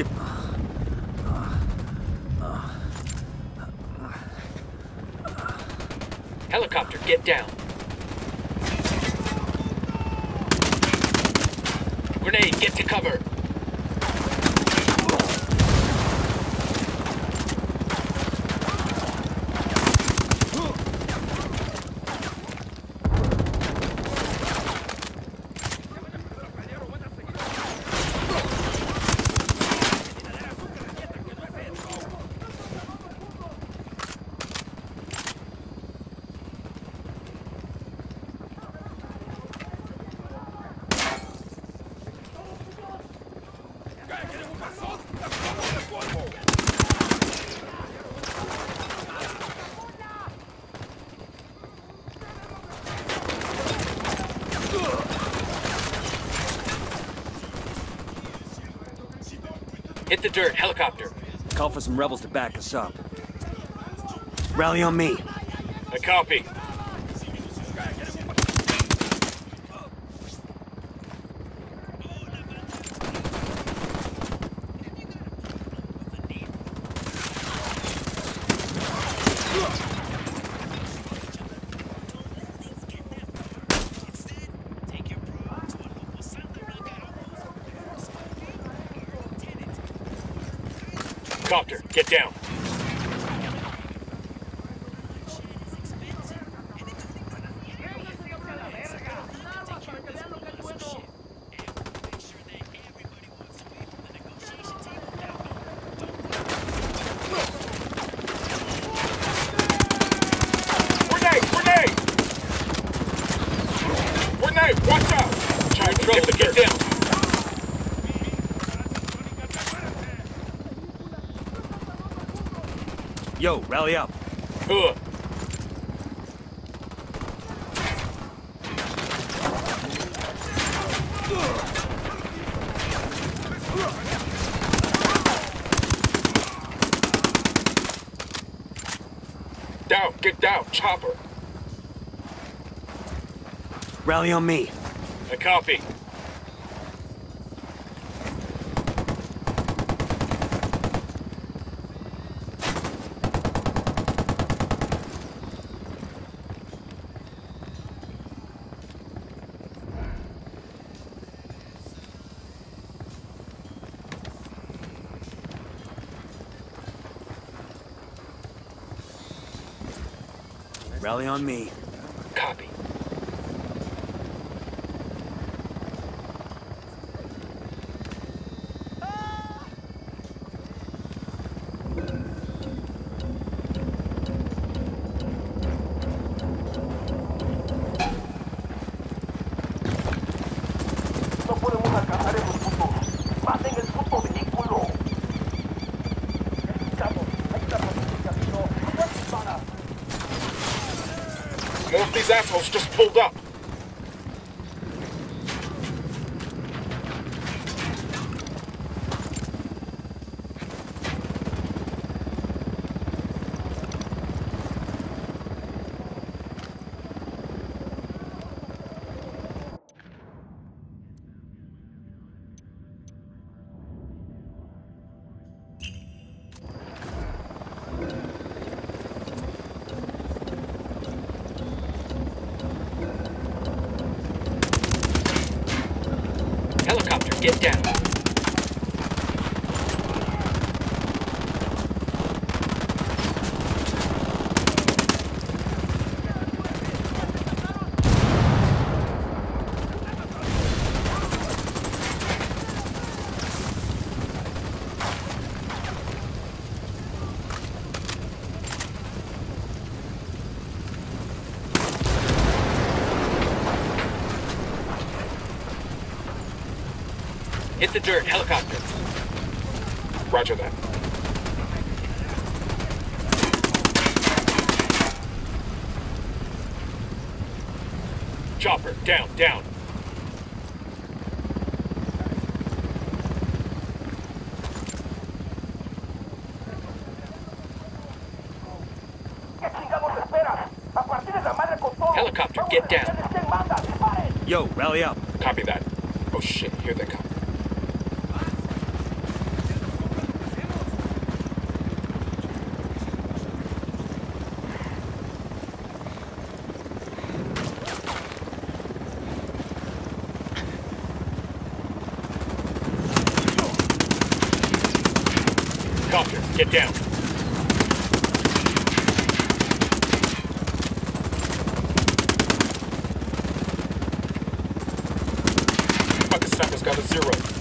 ship. Helicopter, get down. Grenade, get to cover. Hit the dirt, helicopter. Call for some rebels to back us up. Rally on me. A copy. Copter, get down. Grenade! Grenade! Grenade! Watch out! Child trouble, get down. Yo, rally up. Ugh. Down, get down, chopper. Rally on me. A copy. Rally on me. These assholes just pulled up. Get down. Hit the dirt, helicopter. Roger that. Chopper, down, down. ¿Qué chingados esperas? A partir de la madre con todo. Helicopter, get down. detenerles en banda. ¡Disparen! Yo, rally up. Copy that. Oh shit, here they come. Down. Fucking sniper's got a zero.